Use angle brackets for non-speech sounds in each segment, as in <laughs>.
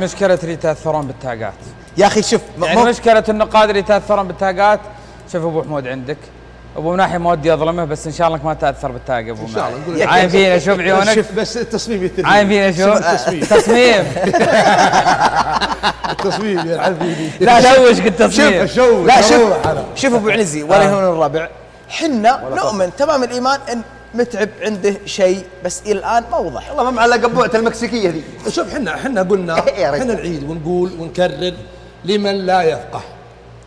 مشكلة اللي يتاثرون بالتاجات يا أخي شوف يعني مشكلة النقاد اللي يتأثرون بالتاجات شوف أبو حمود عندك. أبو مناحي ما ودي أظلمه بس إن شاء الله إنك ما تأثر بالتاج أبو إن شاء الله، مناحي نقول. عاين فينا شوف بعيونك شوف بس التصميم يتفق عاين فينا شوف. التصميم. تصميم. <laughs> التصميم يلعب فيني. لا شوشك التصميم لا شوف. أنا. شوف أبو عنزي ولا يهون الربع حنا نؤمن تمام الإيمان إن متعب عنده شيء بس إلى الآن ما وضح. والله ما معلق قبوعة المكسيكية ذي. شوف إحنا إحنا قلنا. <laughs> إحنا نعيد ونقول ونكرر لمن لا يفقه.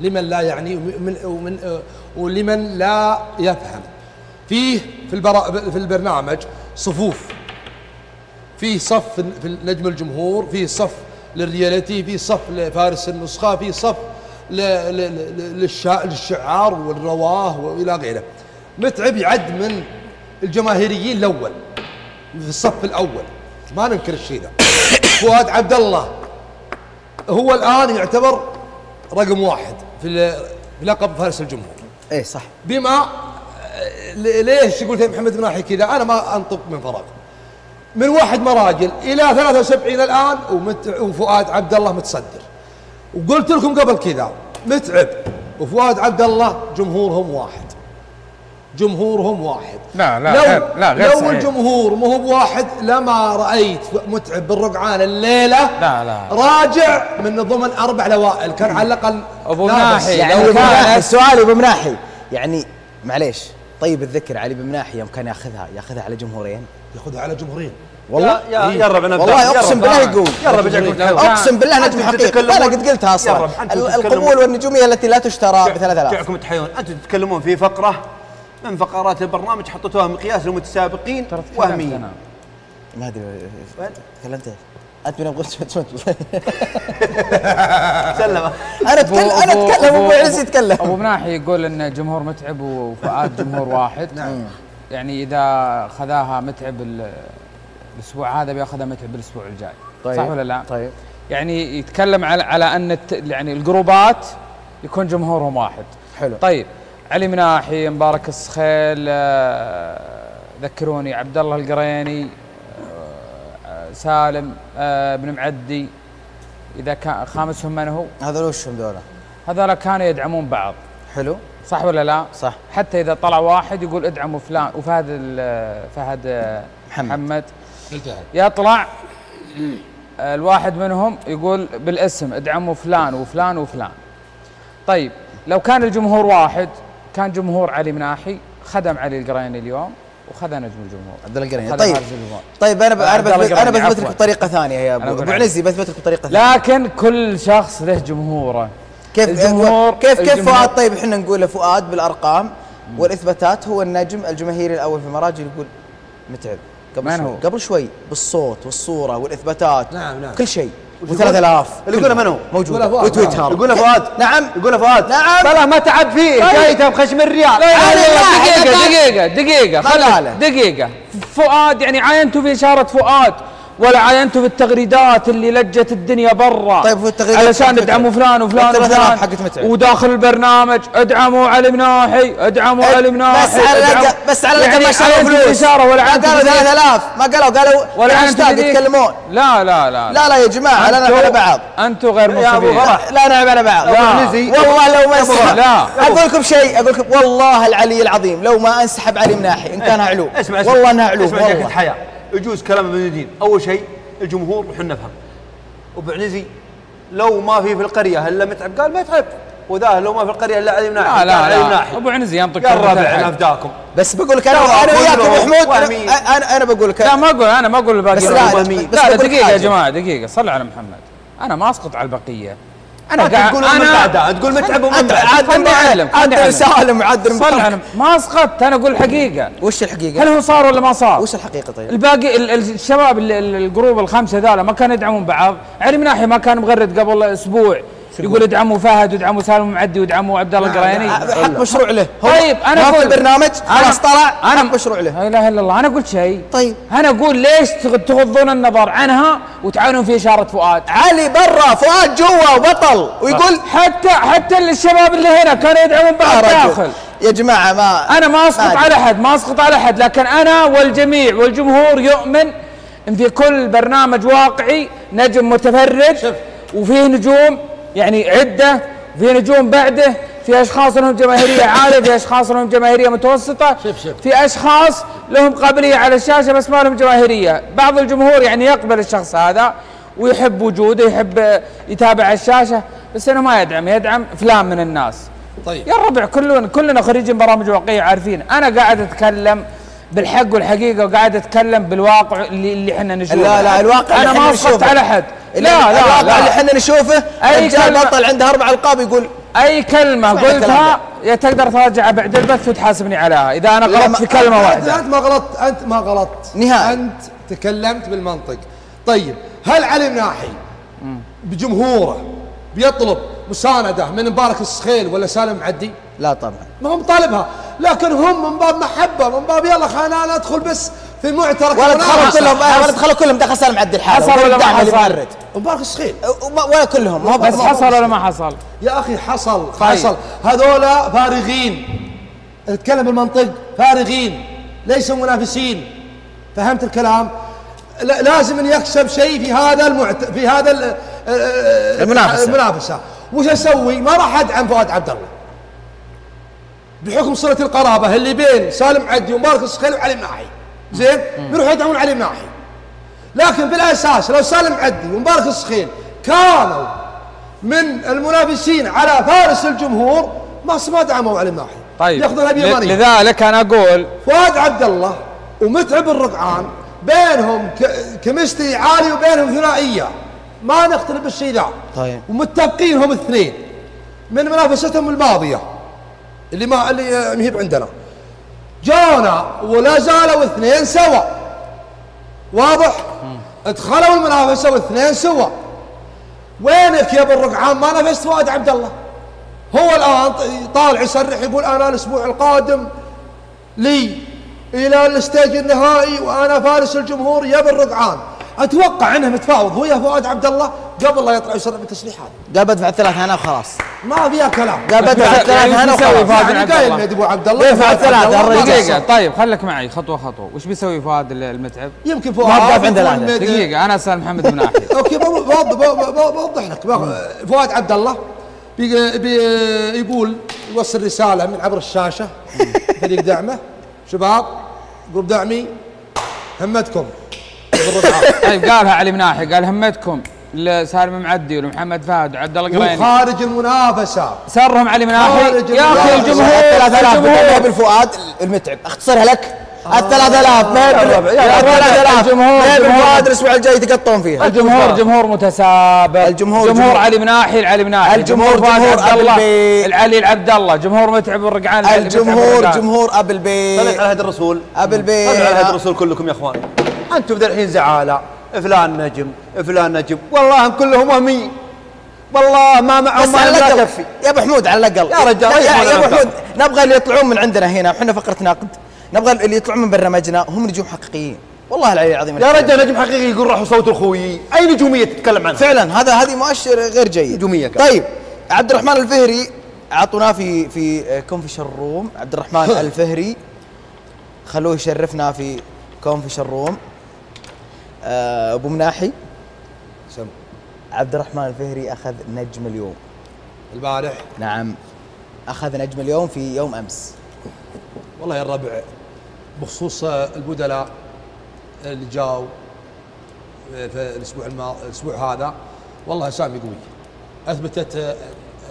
لمن لا يعني ومن ومن ولمن لا يفهم. فيه في البرا في البرنامج صفوف. فيه صف في نجم الجمهور فيه صف للرياليتي فيه صف لفارس النسخة فيه صف ل- ل- ل- للشا- للشعار والرواة وإلى غيره. متعب يعد من الجماهيريين الأول في الصف الأول. ما ننكر الشيء ذا فؤاد عبد الله هو الآن يعتبر رقم واحد في لقب فارس الجمهور. إيه صح. بما ليش يقول محمد مناحي كذا؟ أنا ما أنطق من فراغ. من واحد مراجل إلى 73 الآن ومت- وفؤاد عبد الله متصدر. وقلت لكم قبل كذا متعب. وفؤاد عبد الله جمهورهم واحد. جمهورهم واحد. لا، لا، لو غير- لا، غير لو صحيح. الجمهور مو هو بواحد لما رأيت متعب بالرقعان الليلة لا، لا. راجع من ضمن أربع لوائل. كان على الأقل نافس. مناحي، يعني أبو السؤال أبو مناحي. يعني معليش طيب الذكر علي بن مناحي يوم كان ياخذها ياخذها على جمهورين؟ ياخذها على جمهورين. والله؟ يا يا ربع والله أقسم بالله يقول. يا كان- أقسم بالله. نجم حقيقي أنا قد قلتها أصلا. رب، القبول والنجومية التي لا تشترى ب 3000 جاكم تحيون؟ أنتم تتكلمون في فقرة؟ من فقرات البرنامج حطيتوها مقياس للمتسابقين أنا. ما أدري وين؟ تكلمت إيش؟ أنت من أبغى <laughs> سلم أنا اتكلم أنا أبو- أتكلم ابو عز يتكلم أبو مناحي يقول إن جمهور متعب وفؤاد جمهور واحد <laughs> نعم يعني إذا خذاها متعب ال- الأسبوع هذا بياخذها متعب الأسبوع الجاي طيب. صح ولا لا؟ طيب يعني يتكلم على على أن الت... يعني الجروبات يكون جمهورهم واحد حلو. طيب علي مناحي مبارك السخيل آه، ذكروني عبد الله القريني آه، سالم آه، بن معدي إذا كان خامسهم من هو؟ هذول وشهم ذولا؟ هذول كانوا يدعمون بعض. حلو. صح ولا لا؟ صح. حتى إذا طلع واحد يقول ادعموا فلان وفهد ال- فهد محمد. محمد. يطلع الواحد منهم يقول بالاسم ادعموا فلان وفلان وفلان. طيب لو كان الجمهور واحد كان جمهور علي مناحي خدم علي القريني اليوم وخذ نجم الجمهور عبد الله القريني طيب الجمهور. طيب أنا ب- أنا بثبت أنا القريني، بثبت لك. بطريقه ثانية يا أبو ابو. عنزي بثبت لك بطريقه ثانية لكن كل شخص له جمهوره كيف الجمهور كيف كيف الجمهور- فؤاد طيب إحنا نقول فؤاد بالأرقام والإثباتات هو النجم الجماهيري الأول في المراجل يقول متعب قبل شوي هو؟ قبل شوي بالصوت والصورة والإثباتات نعم، نعم. كل شيء و3000 اللي يقوله من هو؟ موجود. وتويتر. يقول فؤاد. نعم. يقول فؤاد. نعم. بلا ما تعب فيه. جايته بخشم الريال. دقيقة دقيقة دقيقة. دقيقة. فؤاد يعني عاينتوا في إشارة فؤاد. ولا عاينتوا في التغريدات اللي لجت الدنيا برا طيب في التغريدات علشان ادعموا. فلان وفلان وفلان حقت متعب. وداخل البرنامج ادعموا علي مناحي ادعموا علي مناحي بس على الأقل- بس على يعني الاقل ما شالوا فلوس ولا ما قالوا في ذيك. 3000 ما قالوا قالوا ولا هاشتاج. يتكلمون لا لا لا لا لا يا جماعة لا نلعب على بعض أنتوا غير فرح. لا نلعب على بعض. والله لو ما لا. أقول لكم شيء أقول لكم والله العلي العظيم لو ما أنسحب علي مناحي إن كان علو اسمع اسمع والله إنها علو اسمع جاكة والله يجوز كلام ابن الدين. أول شيء الجمهور وحنا نفهم. أبو عنزي لو ما في في القرية الا متعب قال متعب وذا لو ما في القرية إلا علي مناحي لا قال لا علي لا. مناحي أبو عنزي ينطق يا الربع أفداكم. بس بقول لك أنا أنا وياك أبو حمود أنا أنا بقول لك لا ما أقول أنا ما أقول الباقي بس لا لا، لا, دقيقة. يا جماعة دقيقة. صل على محمد. أنا ما أسقط على البقية. أنا انت تقول بعده تقول متعب انت عاد أعلم، خلني عاد أعلم. سالم عاد صل على ما اسقطت أنا أقول الحقيقة وش هل الحقيقة؟ هو صار ولا ما صار؟ وش الحقيقة طيب؟ الباقي ال- ال- الشباب ال- ال- الجروب الخمسة ذولا ما كانوا يدعمون بعض، علي مناحي ما كان مغرد قبل أسبوع يقول ادعموا فهد وادعموا سالم معدي وادعموا عبد الله القريني حق مشروع له. طيب أنا ما في أقول البرنامج خلاص طلع أنا حق مشروع له. لا إله إلا الله أنا قلت شيء. طيب. أنا أقول ليش تغ- تغضون النظر عنها وتعاونون في إشارة فؤاد؟ علي برا فؤاد جوا وبطل ويقول حتى حتى الشباب اللي هنا كانوا يدعمون بعض داخل. يا جماعة ما أنا ما أسقط. على احد ما أسقط على احد لكن أنا والجميع والجمهور يؤمن إن في كل برنامج واقعي نجم متفرد. وفيه نجوم يعني عدة في نجوم بعده في أشخاص لهم جماهيرية عالية في أشخاص لهم جماهيرية متوسطة شوف شوف. في أشخاص لهم قابلية على الشاشة بس ما لهم جماهيرية. بعض الجمهور يعني يقبل الشخص هذا ويحب وجوده يحب يتابع الشاشة بس إنه ما يدعم يدعم فلان من الناس. طيب. يا الربع كلنا كلنا خريجين برامج واقعية عارفين. أنا قاعد أتكلم بالحق والحقيقة وقاعد أتكلم بالواقع اللي اللي إحنا نشوفه. لا لا الواقع أنا اللي ما نشوفه. على أحد. لا لا الواقع لا. اللي إحنا نشوفه رجال كلمة- بطل عنده أربع ألقاب يقول أي كلمة قلتها يا تقدر تراجعها بعد البث وتحاسبني عليها. إذا أنا غلطت في كلمة أنت- واحدة. أنت ما غلطت أنت ما غلطت. نهائي. أنت تكلمت بالمنطق. طيب هل علي مناحي بجمهوره بيطلب مساندة من مبارك السخيل ولا سالم معدي؟ لا طبعا. ما هم طالبها لكن هم من باب محبة من باب يلا خلينا أنا أدخل بس في معترك ولا دخلوا المنافسة. كلهم ولا دخلوا كلهم دخل سالم عبد الحال حصل ولا ما حصل؟ مبارك السخيل ولا كلهم. بس حصل ولا ما حصل؟ يا أخي حصل طيب. حصل. هذولا فارغين. اتكلم بالمنطق. فارغين. ليسوا منافسين. فهمت الكلام؟ لا- لازم إن يكسب شيء في هذا المعت... في هذا ال- آه، المنافسة. المنافسة. وش أسوي؟ ما راح أدعم فؤاد عبد الله بحكم صلة القرابة اللي بين سالم عدي ومبارك السخيل وعلي مناحي زين؟ بيروحوا يدعمون علي مناحي لكن بالأساس لو سالم عدي ومبارك السخيل كانوا من المنافسين على فارس الجمهور ما ما دعموا علي مناحي طيب ياخذونها ل- بيمانيه لذلك أنا أقول فؤاد عبد الله ومتعب الرقعان بينهم ك- كمستري عالي وبينهم ثنائية. ما نختلف بالشيء ذا. طيب. ومتفقين هم الاثنين من منافستهم الماضية. اللي ما اللي هي عندنا. جانا ولا زالوا اثنين سوا. واضح؟ ادخلوا المنافسة والاثنين سوا. وينك يا ابو الرقعان؟ ما نافست فؤاد عبد الله. هو الآن طالع يصرح يقول أنا الأسبوع القادم لي إلى الستيج النهائي وأنا فارس الجمهور يا ابو الرقعان أتوقع أنه متفاوض هو يا فؤاد عبد الله قبل لا يطلع يصرح بالتصريحات قال بدفع الثلاث هنا وخلاص ما فيها كلام قال بدفع يعني الثلاث هنا وخلاص فؤاد يعني عبد قايل الله. يا أبو عبد الله ما الرجال. دقيقة. طيب خليك معي خطوة خطوة وش بيسوي فؤاد ال- المتعب؟ يمكن ما فؤاد بقف عند يكون العادة. مد- دقيقة أنا أسأل محمد بن ناحي <laughs> أوكي بوض- بوض- بوض- بوضح لك فؤاد عبد الله بي بي يقول يوصل رسالة من عبر الشاشة فريق دعمه شباب group دعمي همتكم. <laughs> طيب قالها علي مناحي قال همتكم لسالم معدي ولمحمد فهد وعبد الله قريني خارج المنافسة. سرهم علي مناحي. يا المنافسة. الجمهور الجمهور. بالفؤاد المتعب أختصرها لك الثلاث آلاف ما هي الجمهور- ما هي الجمهور. بالفؤاد الأسبوع الجاي تقطون فيها. الجمهور جمهور متسابق. الجمهور- جمهور. علي مناحي العلي مناحي. الجمهور- جمهور عبد الله. العلي العبد الله. جمهور متعب الرقعان العلي متعب الجمهور. جمهور أبو صلوا البيت على هدي الرسول. أبو البيت. صلوا على هدي الرسول كلكم يا أخوان. أنتم ذا الحين زعالة. فلان نجم فلان نجم. والله هم كلهم وهميين والله ما معهم ما لا تكفي يا أبو حمود على الأقل. يا رجال، يا أبو. حمود نبغى اللي يطلعون من عندنا هنا. إحنا فقرة نقد نبغى اللي يطلعون من برنامجنا هم نجوم حقيقيين. والله العلي العظيم يا رجال نجم حقيقي يقول راحوا صوتوا الخويي أي نجومية تتكلم عنها؟ فعلا هذا هذه مؤشر غير جيد. نجومية كان. طيب عبد الرحمن الفهري اعطوناه في في confession room عبد الرحمن الفهري خلوه يشرفنا في confession room آه، أبو مناحي. سم. عبد الرحمن الفهري أخذ نجم اليوم. البارح. نعم. أخذ نجم اليوم في يوم أمس. والله يا الربع. بخصوص آه، البدلاء اللي جاوا آه، في الأسبوع الماضي الأسبوع هذا. والله أسامي قويه أثبتت آه،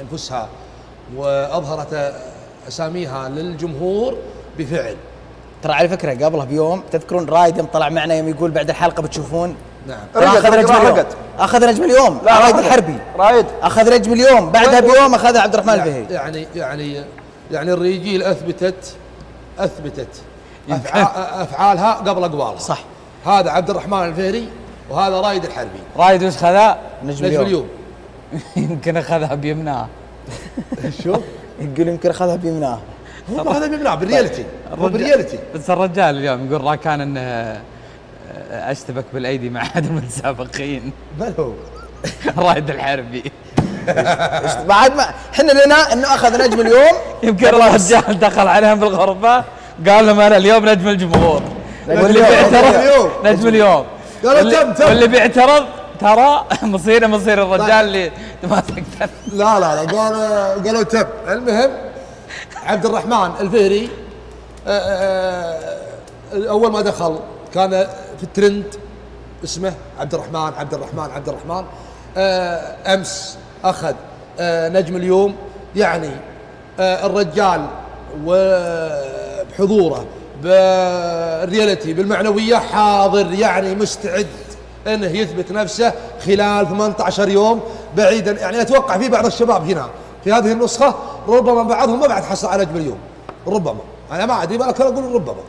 أنفسها وأظهرت آه، أساميها للجمهور بفعل. ترى على فكرة قبلها بيوم تذكرون رايد يوم طلع معنا يوم يقول بعد الحلقة بتشوفون؟ نعم. أخذ نجم اليوم. أخذ نجم اليوم. لا، رايد. الحربي. رايد. أخذ نجم اليوم. بعدها بيوم أخذ عبد الرحمن يعني الفهري يعني يعني يعني الرجيل أثبتت. اثبتت أفعالها قبل أقوالها. صح. هذا عبد الرحمن الفهري وهذا رايد الحربي. رايد وش خذا؟ نجم نجم اليوم. <laughs> يمكن أخذها بيمناه. شوف <laughs> يقول يمكن أخذها بيمناه. هو هذا بيمنع بالريالتي هو بالريالتي بس الرجال اليوم يقول راكان إنه آه، أشتبك بالأيدي مع احد المتسابقين. من هو؟ <laughs> رايد الحربي. <laughs> بعد ما إحنا لنا إنه أخذ نجم اليوم. <laughs> يمكن الرجال دخل عليهم بالغرفة قال لهم أنا اليوم نجم الجمهور. واللي بيعترض نجم اليوم. قالوا تم- تم. واللي بيعترض ترى مصير مصير الرجال اللي ما تقدر. لا لا لا قالوا قالوا تب المهم عبد الرحمن الفهري آه، آه، أول ما دخل كان في الترند اسمه عبد الرحمن عبد الرحمن عبد الرحمن. آه، أمس أخذ آه، نجم اليوم يعني آه، الرجال وبحضوره بالرياليتي بالمعنوية حاضر يعني مستعد إنه يثبت نفسه خلال 18 يوم بعيدا. يعني أتوقع في بعض الشباب هنا في هذه النسخة ربما بعضهم ما بعد حصل على نجم اليوم ربما. أنا ما أدري ما أقول ربما.